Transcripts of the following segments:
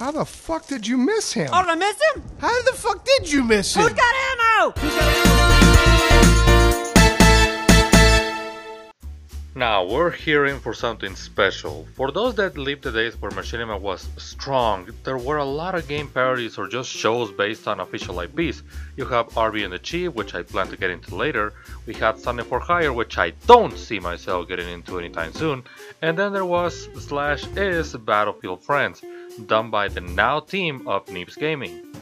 How the fuck did you miss him? Oh, did I miss him? How the fuck did you miss him? Who's got ammo? Who's got ammo? Now, we're here in for something special. For those that lived the days where Machinima was strong, there were a lot of game parodies or just shows based on official IPs. You have Arby 'n' the Chief, which I plan to get into later, we had Sonic for Hire, which I don't see myself getting into anytime soon, and then there was slash is Battlefield Friends, done by the now team of Neebs Gaming.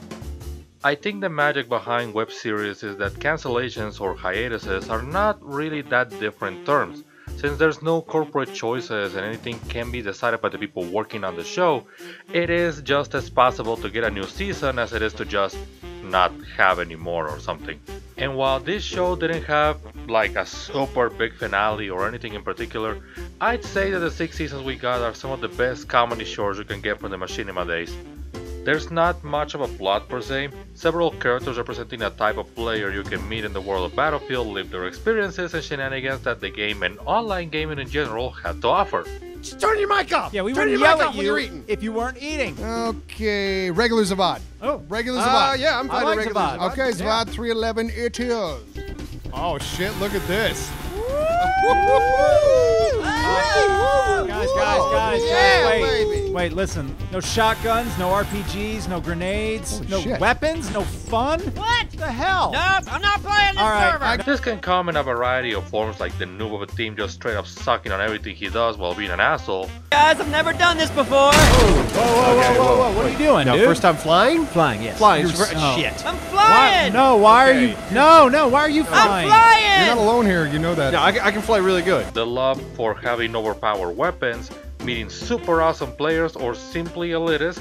I think the magic behind web series is that cancellations or hiatuses are not really that different terms. Since there's no corporate choices and anything can be decided by the people working on the show, it is just as possible to get a new season as it is to just not have any more or something. And while this show didn't have like a super big finale or anything in particular, I'd say that the six seasons we got are some of the best comedy shows you can get from the Machinima days. There's not much of a plot per se, several characters representing a type of player you can meet in the world of Battlefield live their experiences and shenanigans that the game and online gaming in general had to offer. Just turn your mic off. Yeah, we turn wouldn't your yell mic at off when you're eating. if you weren't eating. Okay, regular Zavod. Oh, Regular Uh, Zavod. yeah, I'm I fine like with regular Zavod. Zavod. Okay, Yeah. Zavod 311 it is. Oh shit! Look at this. Guys, guys, guys, Yeah, guys, wait. baby. Wait, listen. No shotguns, no RPGs, no grenades, Holy no shit. weapons, no fun? What? The hell? Nope, I'm not playing this All right, server. I- This can come in a variety of forms like the noob of a team just straight up sucking on everything he does while being an asshole, Guys, I've never done this before. Whoa, whoa, whoa, whoa, whoa. What are you doing, Now, dude? first time flying? Flying, yes. Flying. You're It's- so- oh. oh, Shit. I'm Why, flying. no, why are you? No, no, why are you flying? I'm flying? flying. You're not alone here, you know that. No, I, I can fly really good. the love for having overpowered weapons, meeting super awesome players, or simply elitist,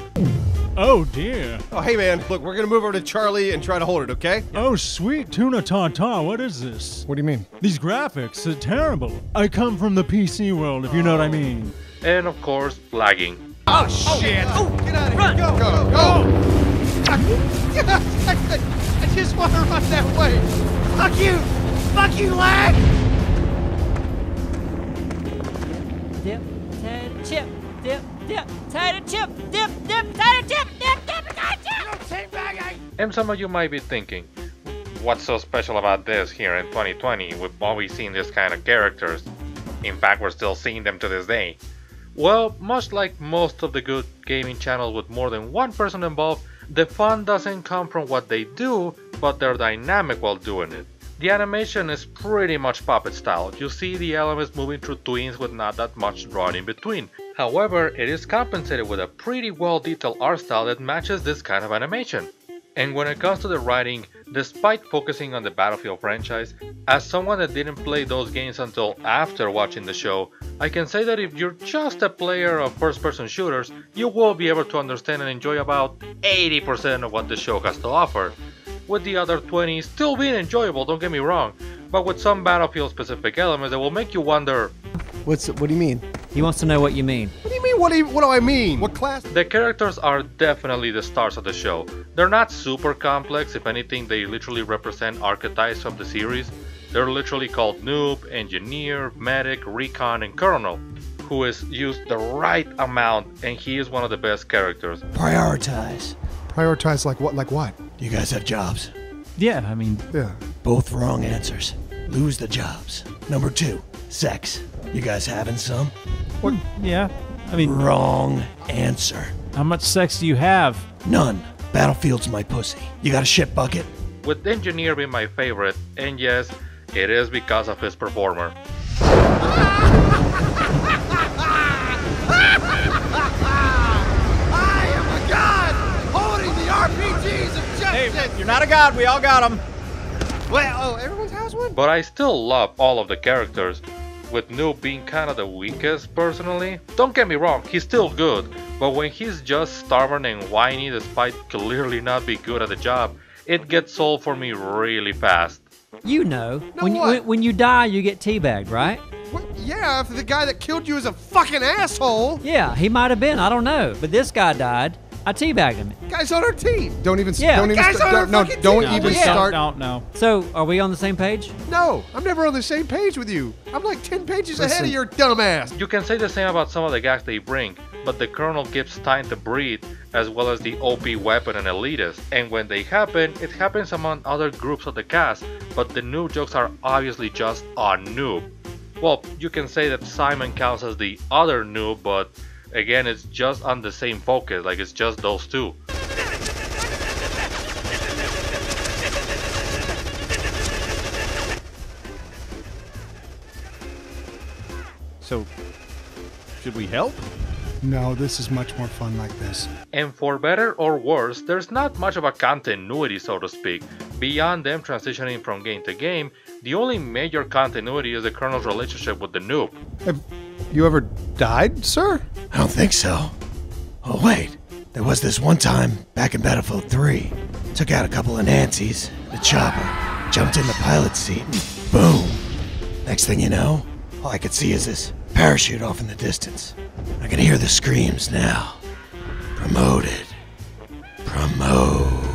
Oh dear. Oh, hey man, look, we're gonna move over to Charlie and try to hold it, okay? Oh sweet tuna tartar, what is this? What do you mean? These graphics are terrible. I come from the PC world, if you know what I mean. and of course, lagging. Oh, shit. Oh, Get out of here. Run. Go, Go, go. Oh. go. I just want to run that way. Fuck you. Fuck you, lag. And some of you might be thinking, what's so special about this here in 2020? We've always seen this kind of characters. In fact, we're still seeing them to this day. Well, much like most of the good gaming channels with more than one person involved, the fun doesn't come from what they do, but their dynamic while doing it. The animation is pretty much puppet style. You see the elements moving through tweens with not that much drawn in between. However, it is compensated with a pretty well detailed art style that matches this kind of animation. And when it comes to the writing, despite focusing on the Battlefield franchise, as someone that didn't play those games until after watching the show, I can say that if you're just a player of first person shooters, you will be able to understand and enjoy about 80% of what the show has to offer. With the other 20 still being enjoyable, don't get me wrong, but with some Battlefield specific elements that will make you wonder What's what do you mean? He wants to know what you mean. What do you? What do you, what do I mean? What class? The characters are definitely the stars of the show. They're not super complex, if anything, they literally represent archetypes of the series. They're literally called Noob, Engineer, Medic, Recon, and Colonel, who is used the right amount, and he is one of the best characters. Prioritize. Prioritize like what? Like what? You guys have jobs. Yeah, I mean, Yeah. Both wrong answers. Lose the jobs. Number two, sex. You guys having some? What? yeah. I mean, Wrong answer. how much sex do you have? None. Battlefield's my pussy. You got a shit bucket? With Engineer being my favorite, and yes, it is because of his performer. I am a god holding the RPGs of Hey, you're not a god. We all got them. well, oh, everyone's house one. But I still love all of the characters, with Noob being kind of the weakest personally. Don't get me wrong, he's still good, but when he's just stubborn and whiny despite clearly not be good at the job, it gets old for me really fast. You know, No, when, you, when, when you die, you get teabagged, right? What? Yeah, if the guy that killed you is a fucking asshole. Yeah, he might have been. I don't know. But this guy died. I teabagged him. Guy's on our team. Don't even. Yeah. Don't even. Guys start, on our don't, no. fucking Don't team. even Yeah. start. Don't know. So, are we on the same page? No, I'm never on the same page with you. I'm like 10 pages ahead Listen. of your dumbass. You can say the same about some of the gags they bring, but the Colonel gives time to breathe, as well as the OP weapon and elitist. And when they happen, it happens among other groups of the cast, but the noob jokes are obviously just a noob. Well, you can say that Simon counts as the other noob, but again, it's just on the same focus, like it's just those two. So, should we help? No, this is much more fun like this. And for better or worse, there's not much of a continuity, so to speak. Beyond them transitioning from game to game, the only major continuity is the Colonel's relationship with the noob. Have you ever died, sir? I don't think so. Oh, wait. There was this one time back in Battlefield 3. Took out a couple of Nancy's, the chopper, jumped in the pilot's seat, boom. Next thing you know, all I could see is this parachute off in the distance. I can hear the screams now. Promoted. Promoted.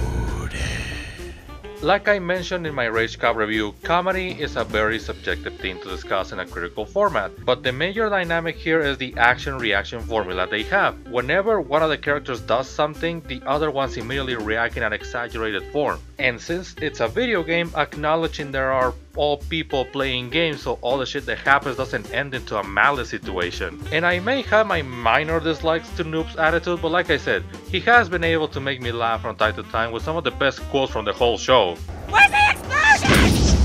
Like I mentioned in my Rage Cup review, comedy is a very subjective thing to discuss in a critical format, but the major dynamic here is the action-reaction formula they have. Whenever one of the characters does something, the other ones immediately react in an exaggerated form. And since it's a video game, acknowledging there are all people playing games so all the shit that happens doesn't end into a malice situation. And I may have my minor dislikes to Noob's attitude, but like I said, he has been able to make me laugh from time to time with some of the best quotes from the whole show. Where's the explosion?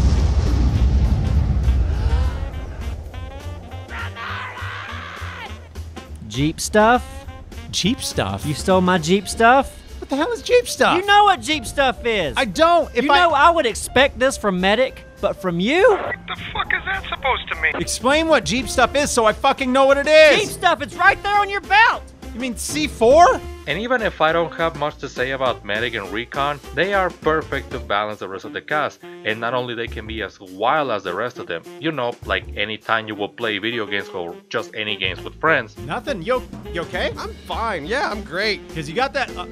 Jeep stuff? Jeep stuff. You stole my Jeep stuff? what the hell is Jeep stuff? You know what Jeep stuff is. I don't. If you I know I would expect this from Medic, but from you? What the fuck is that supposed to mean? explain what Jeep stuff is, so I fucking know what it is! Jeep stuff, it's right there on your belt. You mean C4? And even if I don't have much to say about Medic and Recon, they are perfect to balance the rest of the cast, and not only they can be as wild as the rest of them, you know, like anytime you will play video games or just any games with friends. Nothing. You you okay? I'm fine. Yeah, I'm great. Because you got that. Uh,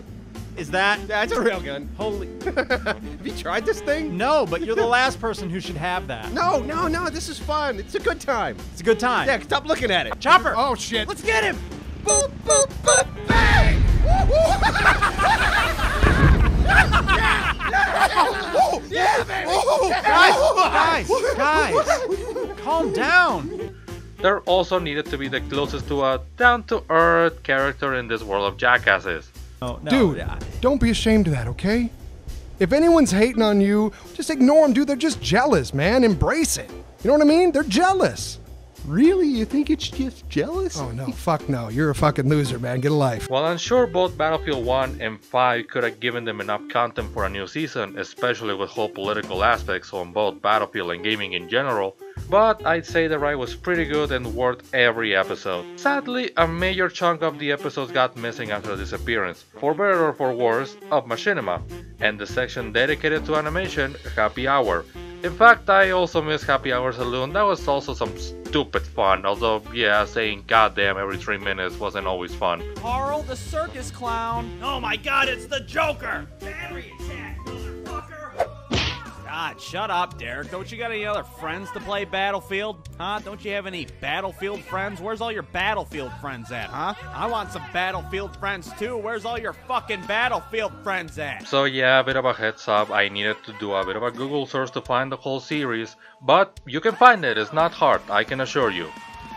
is that? That's a real gun. Holy. Have you tried this thing? No, but you're the last person who should have that. No, no, no. This is fun. It's a good time. It's a good time. Yeah, stop looking at it. Chopper. Oh shit! Let's get him. Boop, boop, boop, bang! yeah, baby! Guys, guys, guys. Calm down. There also needed to be the closest to a down-to-earth character in this world of jackasses. Oh, no. Dude, don't be ashamed of that, okay? If anyone's hating on you, just ignore them, dude. They're just jealous, man. Embrace it. You know what I mean? They're jealous. Really? You think it's just jealous? Oh no, fuck no. You're a fucking loser, man. Get a life. While I'm sure both Battlefield 1 and 5 could have given them enough content for a new season, especially with whole political aspects on both Battlefield and gaming in general, but I'd say the ride was pretty good and worth every episode. Sadly, a major chunk of the episodes got missing after this appearance, for better or for worse, of Machinima, and the section dedicated to animation, Happy Hour. In fact, I also miss Happy Hour Saloon, that was also some stupid fun, although yeah, saying goddamn every 3 minutes wasn't always fun. Carl the circus clown. Oh my God, it's the Joker. Battery attack, motherfucker. God, shut up, Derek. Don't you got any other friends to play Battlefield? Huh? Don't you have any Battlefield friends? Where's all your Battlefield friends at, huh? I want some Battlefield friends too. Where's all your fucking Battlefield friends at? So yeah, a bit of a heads up, I needed to do a bit of a Google search to find the whole series, but you can find it, it's not hard, I can assure you.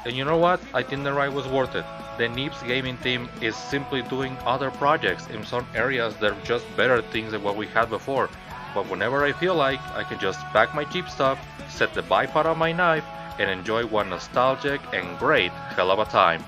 And you know what? I think the ride was worth it. The Neebs gaming team is simply doing other projects in some areas that are just better things than what we had before. But whenever I feel like, I can just pack my cheap stuff, set the bipod on my knife, and enjoy one nostalgic and great hell of a time.